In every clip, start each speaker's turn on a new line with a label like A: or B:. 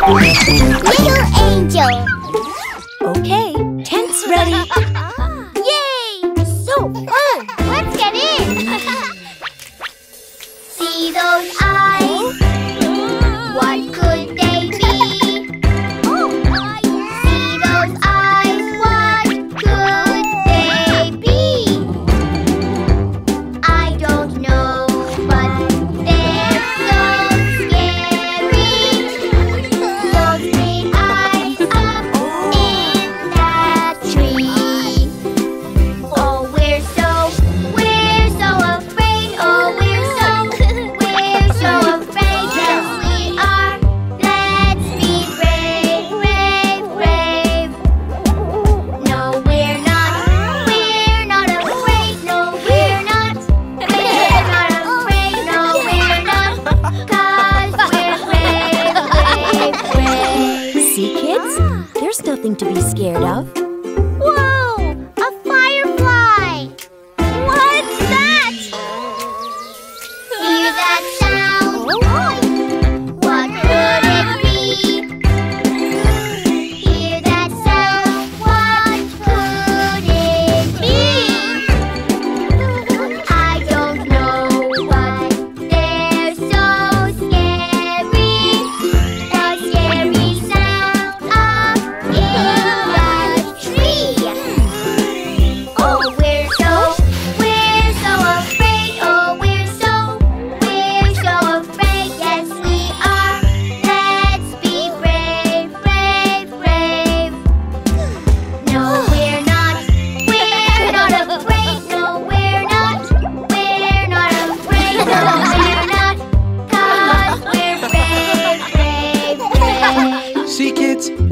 A: Little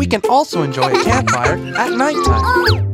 A: we
B: can also enjoy a campfire at nighttime.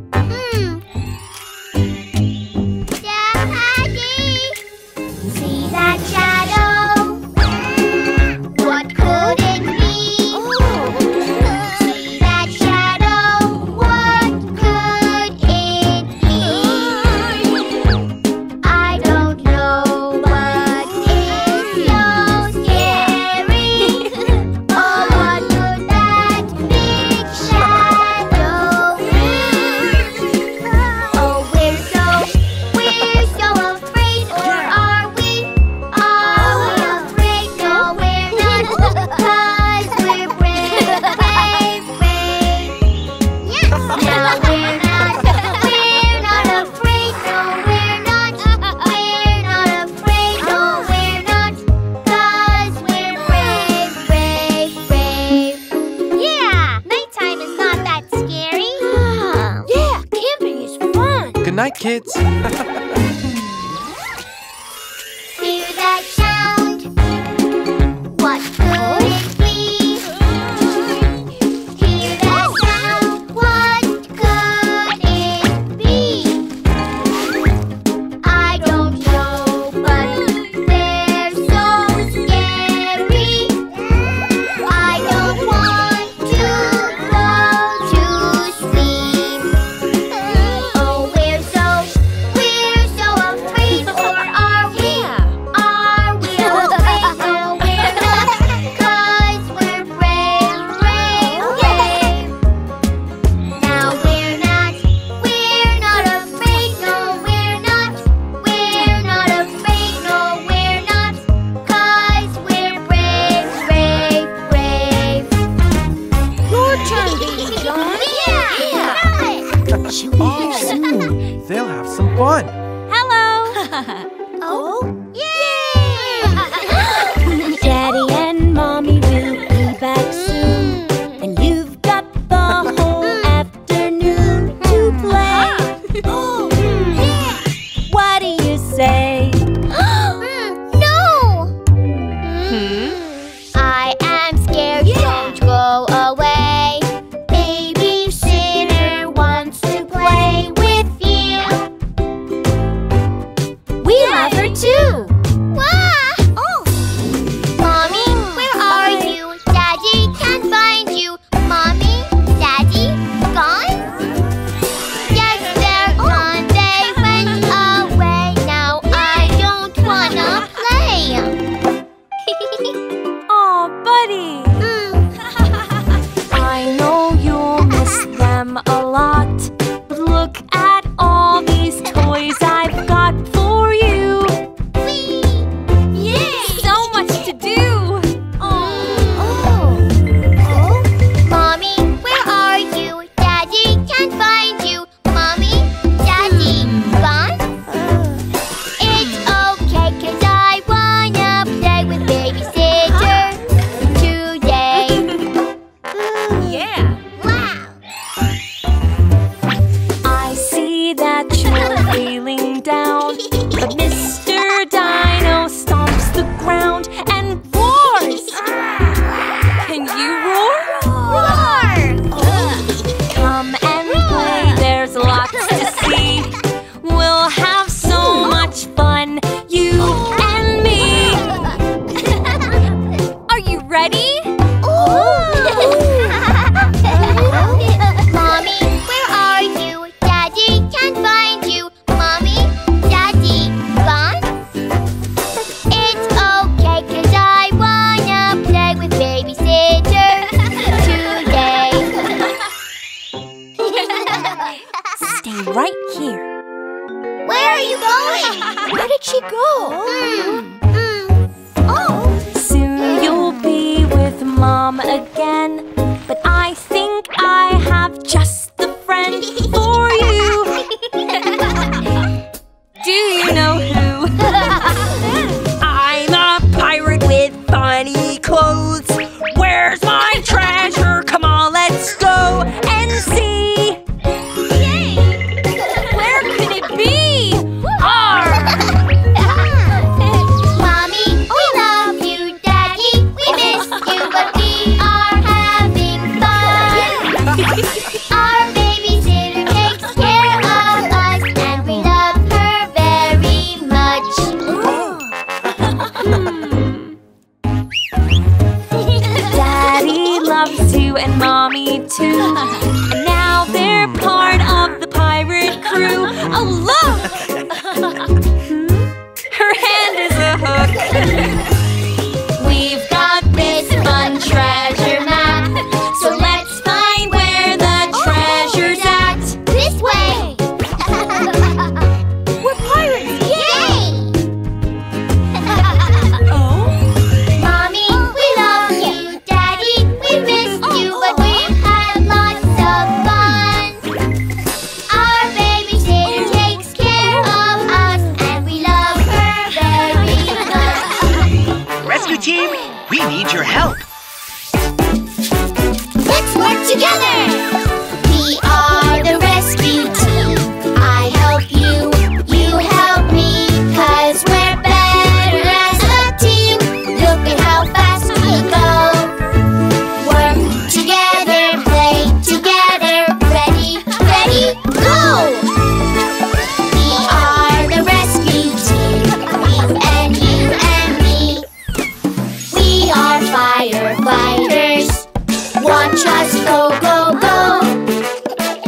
C: And Mommy
A: too. And now they're part of the pirate crew. Oh, look!
B: watch us go, go, go.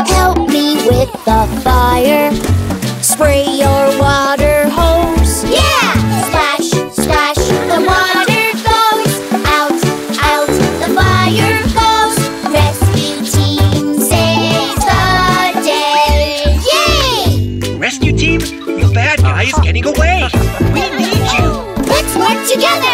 B: Help me with the fire. Spray your water hose. Yeah! Splash, splash, the water goes. Out, out, the fire goes. Rescue team saves the day. Yay!
D: Rescue team, the bad guy is getting away. We need you.
B: Let's work together.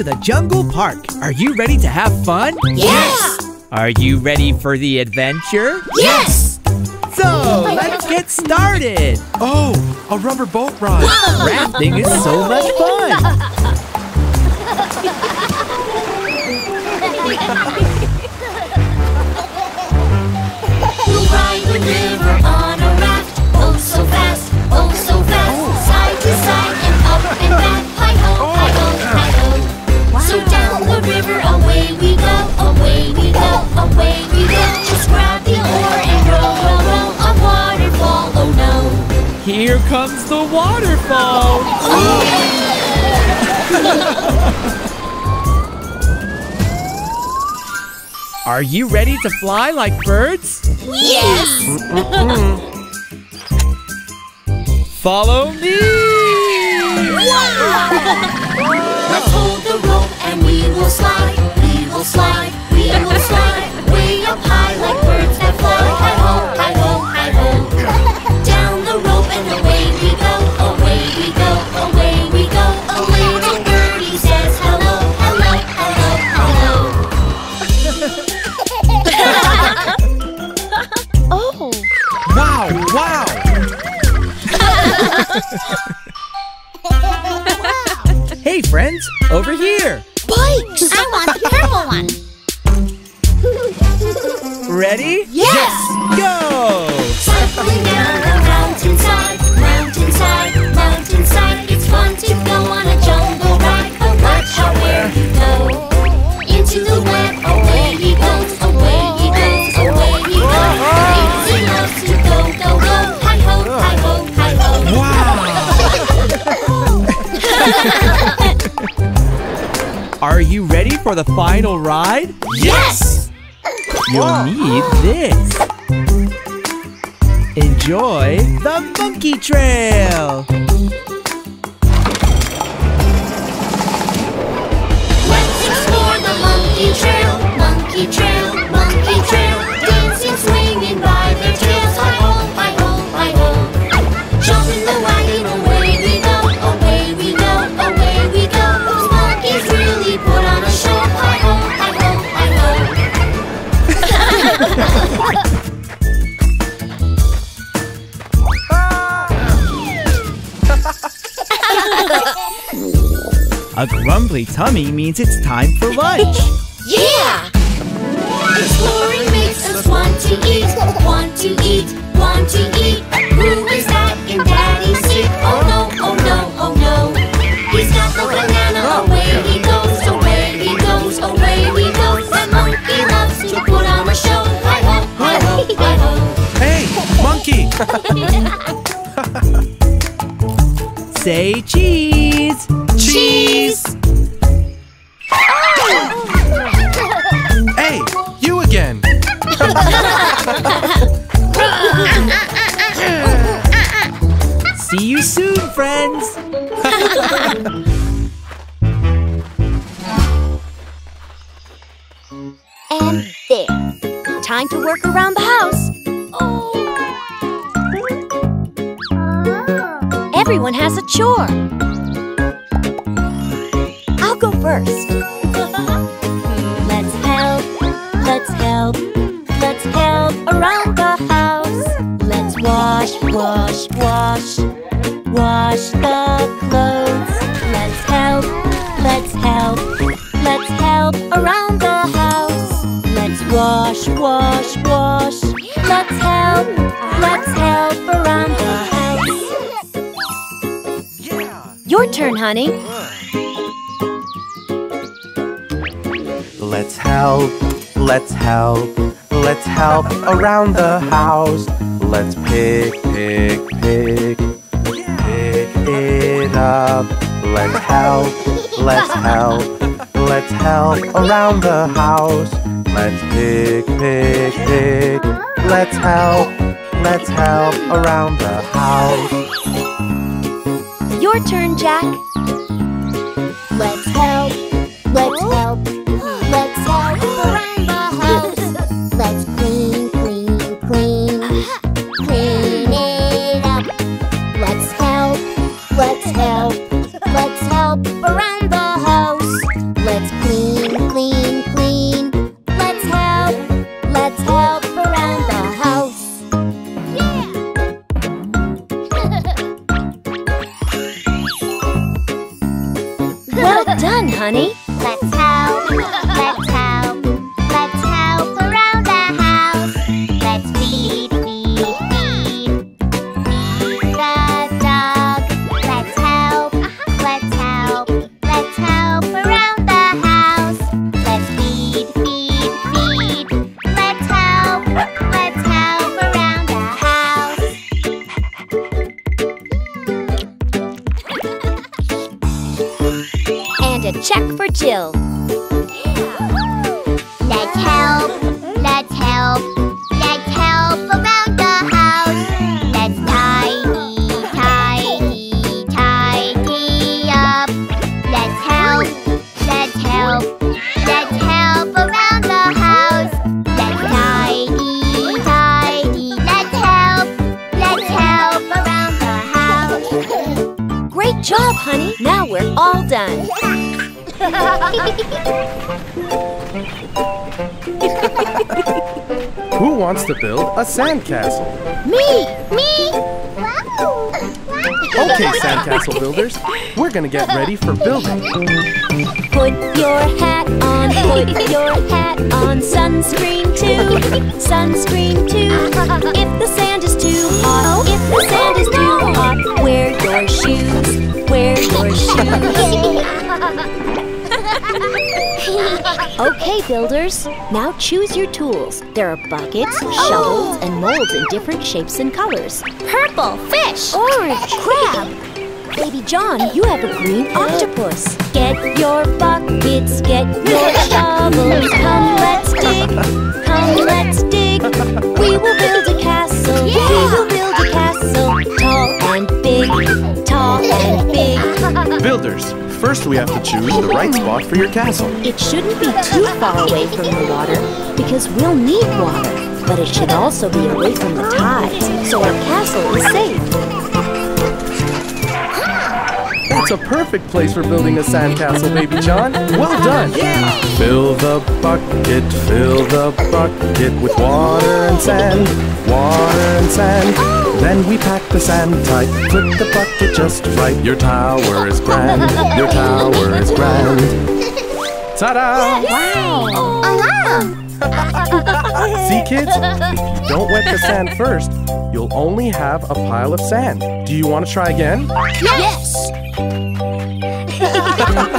E: To the Jungle Park. Are you ready to have fun?
A: Yes!
E: Are you ready for the adventure?
A: Yes!
E: So, let's get started!
F: Oh, a rubber boat ride.
E: Rafting is so much fun!
A: We'll ride the river away go. Just grab the oar and row, row, row. A waterfall, oh no.
E: Here comes the waterfall! Are you ready to fly like birds?
A: Yes!
E: Follow me!
A: Let's hold the rope and we will slide, we will slide, we will slide up high like birds that fly. Hi ho, hi ho, hi ho. Down the rope and away we go, away we go, away we go. A little birdie says hello, hello, hello, hello.
B: Oh,
F: Wow, wow.
E: Hey friends, over here!
A: Bikes! I want
E: Ready?
A: Yes!
E: Go!
A: Cycling down the mountainside, mountainside, mountainside. It's fun to go on a jungle ride, but watch out where you go. Into the web, away he goes, away he goes, away he goes. Loves to go, go, go. Hi ho, hi ho, hi ho.
F: Wow.
E: Are you ready for the final ride?
A: Yes!
E: You'll need this. Enjoy the monkey trail.
A: Let's explore the monkey trail, monkey trail, monkey trail. Dancing, swinging by A
E: grumbly tummy means it's time for lunch.
A: Yeah! Exploring makes us want to eat, want to eat, want to eat. Who is that in Daddy's seat? Oh no, oh no, oh no. He's got the banana, away he goes, away he goes, away he goes. That monkey loves to put on a show. Hi ho, hi ho, hi ho.
F: Hey, monkey.
E: Say cheese.
A: Cheese!
E: See you soon, friends.
B: and there. Time to work around the house. Everyone has a chore. I'll go first. Wash, wash, wash the clothes. Let's help, let's help, let's help around the house. Let's wash, wash, wash. Let's help, let's help around the house. Your turn, honey.
G: Let's help, let's help, let's help around the house. Let's pick, pick, pick, pick it up. Let's help, let's help, let's help around the house. Let's pick, pick, pick. Let's help, let's help around the house.
B: Your turn, Jack.
A: Let's help, let's help,
G: Who wants to build a sandcastle?
B: Me, me. Wow.
G: Okay, sandcastle builders, we're gonna get ready for building.
A: Put your hat on, put your hat on. Sunscreen too, sunscreen too. Okay, builders, now choose your tools. There are buckets, oh. shovels, and molds in different shapes and colors. Purple fish, orange crab. Baby John, you have a green octopus. Get your buckets, get your shovels. Come, let's dig. Come, let's dig. We will build a castle. We will build a castle. Tall and big. Tall and big.
G: Builders, first we have to choose the right spot for your castle.
A: It shouldn't be too far away from the water because we'll need water. But it should also be away from the tides so our castle is safe.
G: That's a perfect place for building a sandcastle, baby John. Well done. Fill the bucket, fill the bucket with water and sand, water and sand. Then we pack the sand tight, flip the bucket just right. Your tower is grand, your tower is grand. Ta-da! See, kids? If you don't wet the sand first, you'll only have a pile of sand. Do you want to try again?
B: Yes.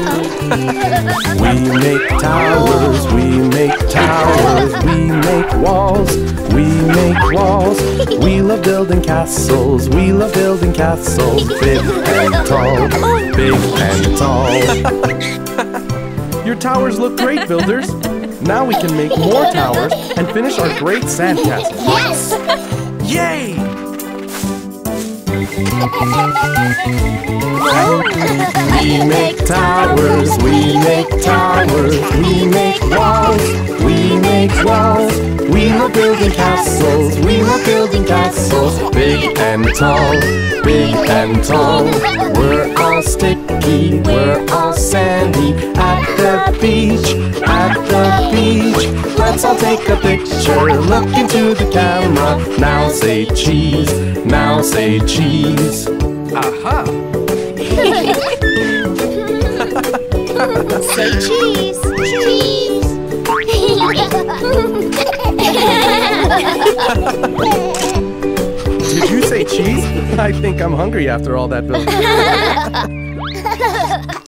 G: We make towers, we make towers, we make walls, we make walls. We love building castles, we love building castles, big and tall, big and tall. Your towers look great, builders. Now we can make more towers and finish our great sandcastle.
B: Yes.
G: Yay! We make towers, we make towers, we make walls, we make walls. We love building castles, we love building castles, big and tall, big and tall. We're all sticky, we're all sandy at the beach, at the beach. Let's all take a picture, look into the camera. Now say cheese, now say cheese. Aha!
B: Say cheese. Cheese.
G: Did you say cheese? I think I'm hungry after all that building.